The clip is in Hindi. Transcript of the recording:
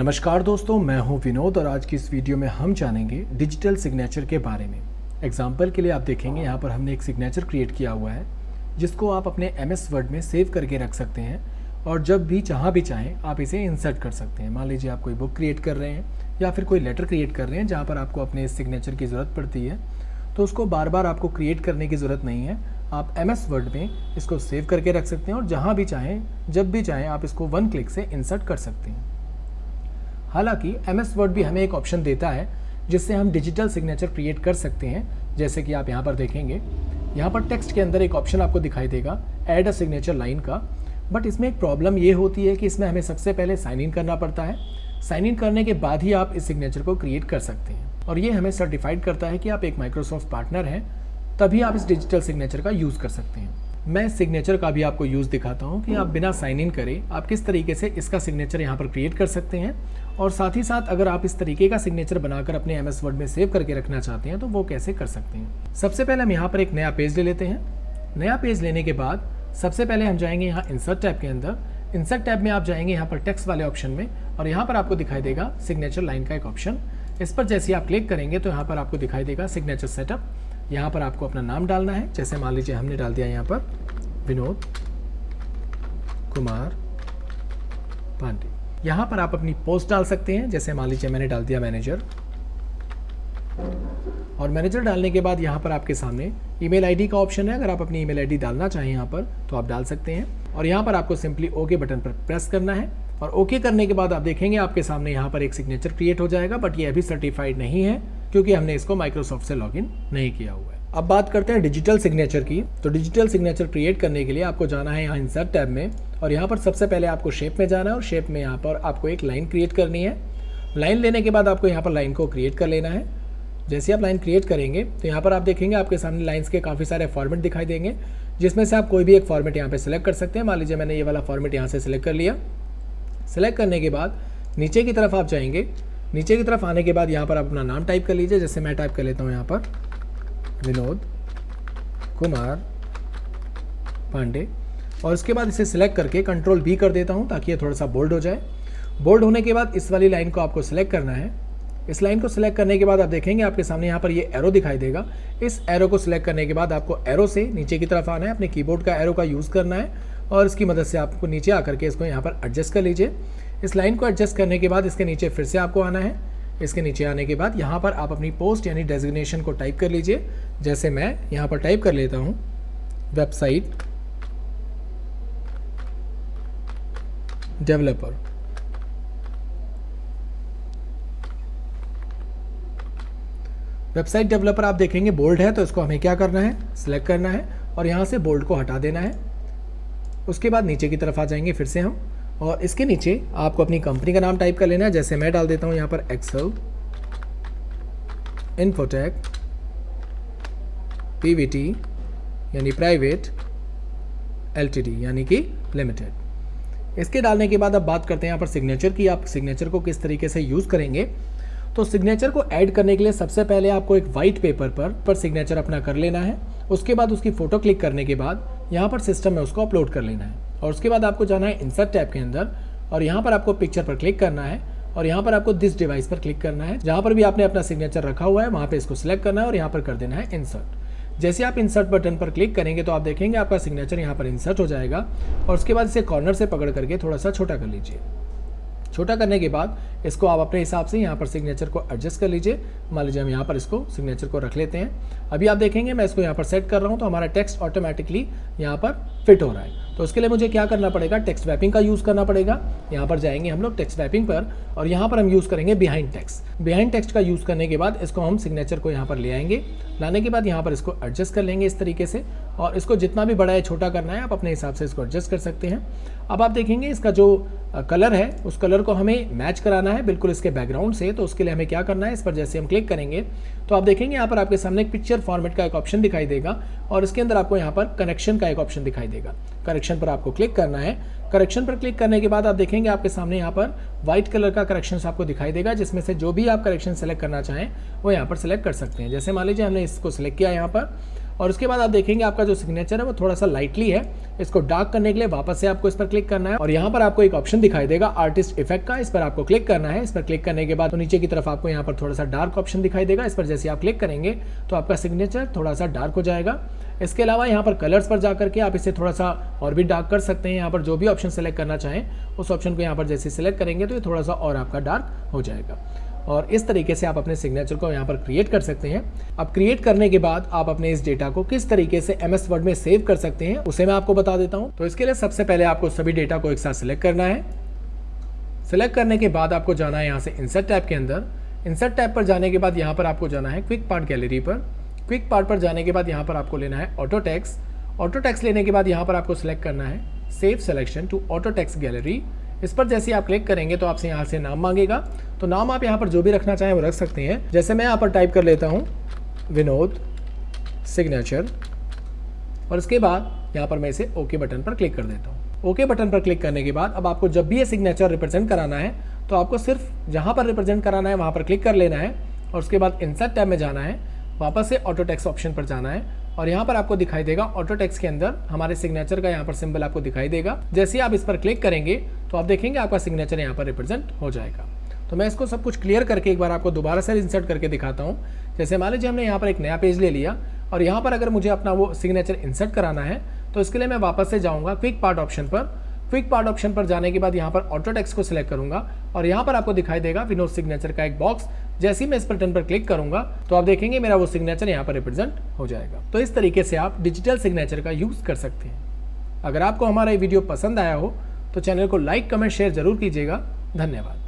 नमस्कार दोस्तों, मैं हूँ विनोद और आज की इस वीडियो में हम जानेंगे डिजिटल सिग्नेचर के बारे में। एग्ज़ाम्पल के लिए आप देखेंगे, यहाँ पर हमने एक सिग्नेचर क्रिएट किया हुआ है, जिसको आप अपने एम एस वर्ड में सेव करके रख सकते हैं और जब भी, जहाँ भी चाहें, आप इसे इंसर्ट कर सकते हैं। मान लीजिए आप कोई बुक क्रिएट कर रहे हैं या फिर कोई लेटर क्रिएट कर रहे हैं, जहाँ पर आपको अपने सिग्नेचर की ज़रूरत पड़ती है तो उसको बार बार आपको क्रिएट करने की ज़रूरत नहीं है। आप एम एस वर्ड में इसको सेव करके रख सकते हैं और जहाँ भी चाहें, जब भी चाहें, आप इसको वन क्लिक से इंसर्ट कर सकते हैं। हालाँकि एम एस वर्ड भी हमें एक ऑप्शन देता है, जिससे हम डिजिटल सिग्नेचर क्रिएट कर सकते हैं। जैसे कि आप यहाँ पर देखेंगे, यहाँ पर टेक्स्ट के अंदर एक ऑप्शन आपको दिखाई देगा एड अ सिग्नेचर लाइन का। बट इसमें एक प्रॉब्लम ये होती है कि इसमें हमें सबसे पहले साइन इन करना पड़ता है। साइन इन करने के बाद ही आप इस सिग्नेचर को क्रिएट कर सकते हैं। और ये हमें सर्टिफाइड करता है कि आप एक माइक्रोसॉफ्ट पार्टनर हैं, तभी आप इस डिजिटल सिग्नेचर का यूज़ कर सकते हैं। मैं सिग्नेचर का भी आपको यूज़ दिखाता हूँ कि आप बिना साइन इन करें आप किस तरीके से इसका सिग्नेचर यहाँ पर क्रिएट कर सकते हैं। और साथ ही साथ अगर आप इस तरीके का सिग्नेचर बनाकर अपने एम एस वर्ड में सेव करके रखना चाहते हैं तो वो कैसे कर सकते हैं? सबसे पहले हम यहाँ पर एक नया पेज ले लेते हैं। नया पेज लेने के बाद सबसे पहले हम जाएँगे यहाँ इंसर्ट टैब के अंदर। इंसर्ट टैब में आप जाएँगे यहाँ पर टेक्स्ट वाले ऑप्शन में और यहाँ पर आपको दिखाई देगा सिग्नेचर लाइन का एक ऑप्शन इस पर जैसे आप क्लिक करेंगे तो यहाँ पर आपको दिखाई देगा सिग्नेचर सेटअप यहाँ पर आपको अपना नाम डालना है। जैसे मान लीजिए हमने डाल दिया यहाँ पर विनोद कुमार पांडे। यहाँ पर आप अपनी पोस्ट डाल सकते हैं। जैसे मान लीजिए मैंने डाल दिया मैनेजर। और मैनेजर डालने के बाद यहाँ पर आपके सामने ईमेल आईडी का ऑप्शन है। अगर आप अपनी ईमेल आईडी डालना चाहें यहाँ पर तो आप डाल सकते हैं। और यहाँ पर आपको सिंपली ओके बटन पर प्रेस करना है। और ओके करने के बाद आप देखेंगे आपके सामने यहाँ पर एक सिग्नेचर क्रिएट हो जाएगा, बट ये अभी सर्टिफाइड नहीं है। क्योंकि हमने इसको माइक्रोसॉफ्ट से लॉगिन नहीं किया हुआ है। अब बात करते हैं डिजिटल सिग्नेचर की। तो डिजिटल सिग्नेचर क्रिएट करने के लिए आपको जाना है यहाँ इंसर्ट टैब में और यहाँ पर सबसे पहले आपको शेप में जाना है और शेप में यहाँ पर आपको एक लाइन क्रिएट करनी है। लाइन लेने के बाद आपको यहाँ पर लाइन को क्रिएट कर लेना है। जैसे आप लाइन क्रिएट करेंगे तो यहाँ पर आप देखेंगे आपके सामने लाइन्स के काफ़ी सारे फॉर्मेट दिखाई देंगे, जिसमें से आप कोई भी एक फॉर्मेट यहाँ पे सिलेक्ट कर सकते हैं। मान लीजिए मैंने ये वाला फॉर्मेट यहाँ से सिलेक्ट कर लिया। सिलेक्ट करने के बाद नीचे की तरफ़ आप जाएँगे नीचे की तरफ़ आने के बाद यहाँ पर आप अपना नाम टाइप कर लीजिए, जैसे मैं टाइप कर लेता हूँ यहाँ पर। विनोद कुमार पांडे। और उसके बाद इसे सिलेक्ट करके कंट्रोल बी कर देता हूँ, ताकि ये थोड़ा सा बोल्ड हो जाए। बोल्ड होने के बाद इस वाली लाइन को आपको सिलेक्ट करना है। इस लाइन को सिलेक्ट करने के बाद आप देखेंगे, आपके सामने यहाँ पर ये एरो दिखाई देगा। इस एरो को सिलेक्ट करने के बाद आपको एरो से नीचे की तरफ़ आना है। अपने कीबोर्ड का एरो का यूज़ करना है। और इसकी मदद से आपको नीचे आकर के इसको यहाँ पर एडजस्ट कर लीजिए। इस लाइन को एडजस्ट करने के बाद इसके नीचे फिर से आपको आना है। इसके नीचे आने के बाद यहाँ पर आप अपनी पोस्ट यानी डेजिग्नेशन को टाइप कर लीजिए। जैसे मैं यहाँ पर टाइप कर लेता हूँ वेबसाइट डेवलपर वेबसाइट डेवलपर आप देखेंगे बोल्ड है तो इसको हमें क्या करना है? सिलेक्ट करना है और यहाँ से बोल्ड को हटा देना है। उसके बाद नीचे की तरफ़ आ जाएँगे फिर से हम। और इसके नीचे आपको अपनी कंपनी का नाम टाइप कर लेना है। जैसे मैं डाल देता हूँ यहाँ पर एक्सेल इन्फोटेक पीवीटी यानी प्राइवेट एलटीडी यानी कि लिमिटेड इसके डालने के बाद अब बात करते हैं यहाँ पर सिग्नेचर की। आप सिग्नेचर को किस तरीके से यूज़ करेंगे? तो सिग्नेचर को ऐड करने के लिए सबसे पहले आपको एक वाइट पेपर पर पर सिग्नेचर अपना कर लेना है। उसके बाद उसकी फ़ोटो क्लिक करने के बाद यहाँ पर सिस्टम में उसको अपलोड कर लेना है। और उसके बाद आपको जाना है इंसर्ट टैब के अंदर और यहाँ पर आपको पिक्चर पर क्लिक करना है और यहाँ पर आपको दिस डिवाइस पर क्लिक करना है। जहाँ पर भी आपने अपना सिग्नेचर रखा हुआ है, वहाँ पे इसको सिलेक्ट करना है और यहाँ पर कर देना है इंसर्ट जैसे आप इंसर्ट बटन पर क्लिक करेंगे तो आप देखेंगे आपका सिग्नेचर यहाँ पर इंसर्ट हो जाएगा। और उसके बाद इसे कॉर्नर से पकड़ करके थोड़ा सा छोटा कर लीजिए। छोटा करने के बाद इसको आप अपने हिसाब से यहाँ पर सिग्नेचर को एडजस्ट कर लीजिए। मान लीजिए हम यहाँ पर इसको सिग्नेचर को रख लेते हैं। अभी आप देखेंगे, मैं इसको यहाँ पर सेट कर रहा हूँ तो हमारा टेक्स्ट ऑटोमेटिकली यहाँ पर फिट हो रहा है। तो उसके लिए मुझे क्या करना पड़ेगा? टेक्स्ट वैपिंग का यूज़ करना पड़ेगा। यहाँ पर जाएँगे हम लोग टेक्स्ट वैपिंग पर, और यहाँ पर हम यूज़ करेंगे बिहाइंड टेक्स्ट बिहाइंड टेक्स्ट का यूज़ करने के बाद इसको हम सिग्नेचर को यहाँ पर ले आएँगे। लाने के बाद यहाँ पर इसको एडजस्ट कर लेंगे इस तरीके से, और इसको जितना भी बड़ा या छोटा करना है, आप अपने हिसाब से इसको एडजस्ट कर सकते हैं। अब आप देखेंगे इसका जो कलर है, उस कलर को हमें मैच कराना है, बिल्कुल इसके बैकग्राउंड से तो उसके लिए हमें क्या करना है, इस पर जैसे हम क्लिक करेंगे तो आप देखेंगे यहाँ पर आपके सामने एक पिक्चर फॉर्मेट का एक ऑप्शन दिखाई देगा और इसके अंदर आपको यहाँ पर कनेक्शन का एक ऑप्शन दिखाई देगा। करेक्शन पर आपको क्लिक करना है। करेक्शन पर क्लिक करने के बाद आप देखेंगे आपके सामने यहाँ पर व्हाइट कलर का करेक्शन आपको दिखाई देगा, जिसमें से जो भी आप करेक्शन सेलेक्ट करना चाहें, वो यहाँ पर सेलेक्ट कर सकते हैं। जैसे मान लीजिए हमने इसको सिलेक्ट किया यहाँ पर और उसके बाद आप देखेंगे आपका जो सिग्नेचर है, वो थोड़ा सा लाइटली है। इसको डार्क करने के लिए वापस से आपको इस पर क्लिक करना है और यहाँ पर आपको एक ऑप्शन दिखाई देगा आर्टिस्ट इफ़ेक्ट का। इस पर आपको क्लिक करना है। इस पर क्लिक करने के बाद तो नीचे की तरफ़ आपको यहाँ पर थोड़ा सा डार्क ऑप्शन दिखाई देगा। इस पर जैसे आप क्लिक करेंगे तो आपका सिग्नेचर थोड़ा सा डार्क हो जाएगा। इसके अलावा यहाँ पर कलर्स पर जाकर के आप इसे थोड़ा सा और भी डार्क कर सकते हैं। यहाँ पर जो भी ऑप्शन सेलेक्ट करना चाहें, उस ऑप्शन को यहाँ पर जैसे सेलेक्ट करेंगे तो ये थोड़ा सा और आपका डार्क हो जाएगा। और इस तरीके से आप अपने सिग्नेचर को यहाँ पर क्रिएट कर सकते हैं। अब क्रिएट करने के बाद आप अपने इस डेटा को किस तरीके से एम एस वर्ड में सेव कर सकते हैं, उसे मैं आपको बता देता हूँ। तो इसके लिए सबसे पहले आपको सभी डेटा को एक साथ सिलेक्ट करना है। सिलेक्ट करने के बाद आपको जाना है यहाँ से इंसर्ट टैब के अंदर। इंसर्ट टैब पर जाने के बाद यहाँ पर आपको जाना है क्विक पार्ट गैलरी पर। क्विक पार्ट पर जाने के बाद यहाँ पर आपको लेना है ऑटो टैक्स ऑटो टैक्स लेने के बाद यहाँ पर आपको सिलेक्ट करना है save selection to auto text gallery इस पर जैसे आप क्लिक करेंगे तो आपसे यहाँ से नाम मांगेगा। तो नाम आप यहाँ पर जो भी रखना चाहें वो रख सकते हैं। जैसे मैं यहाँ पर टाइप कर लेता हूँ, विनोद सिग्नेचर और इसके बाद यहाँ पर मैं इसे ओके बटन पर क्लिक कर देता हूँ। ओके बटन पर क्लिक करने के बाद अब आपको जब भी ये सिग्नेचर रिप्रेजेंट कराना है तो आपको सिर्फ़ जहाँ पर रिप्रेजेंट कराना है, वहाँ पर क्लिक कर लेना है, और उसके बाद इंसर्ट टैब में जाना है, वापस से ऑटो टेक्स ऑप्शन पर जाना है, और यहाँ पर आपको दिखाई देगा ऑटो टैक्स के अंदर हमारे सिग्नेचर का यहाँ पर सिंबल आपको दिखाई देगा। जैसे ही आप इस पर क्लिक करेंगे तो आप देखेंगे आपका सिग्नेचर यहाँ पर रिप्रेजेंट हो जाएगा। तो मैं इसको सब कुछ क्लियर करके एक बार आपको दोबारा से इंसर्ट करके दिखाता हूँ। जैसे मान लीजिए हमने यहाँ पर एक नया पेज ले लिया और यहाँ पर अगर मुझे अपना वो सिग्नेचर इंसर्ट कराना है तो इसके लिए मैं वापस से जाऊँगा क्विक पार्ट ऑप्शन पर। क्विक पार्ट ऑप्शन पर जाने के बाद यहाँ पर ऑटो टेक्स को सिलेक्ट करूँगा और यहाँ पर आपको दिखाई देगा विनोद सिग्नेचर का एक बॉक्स जैसे ही मैं इस बटन पर क्लिक करूँगा तो आप देखेंगे मेरा वो सिग्नेचर यहाँ पर रिप्रेजेंट हो जाएगा। तो इस तरीके से आप डिजिटल सिग्नेचर का यूज़ कर सकते हैं। अगर आपको हमारा ये वीडियो पसंद आया हो तो चैनल को लाइक कमेंट शेयर ज़रूर कीजिएगा। धन्यवाद।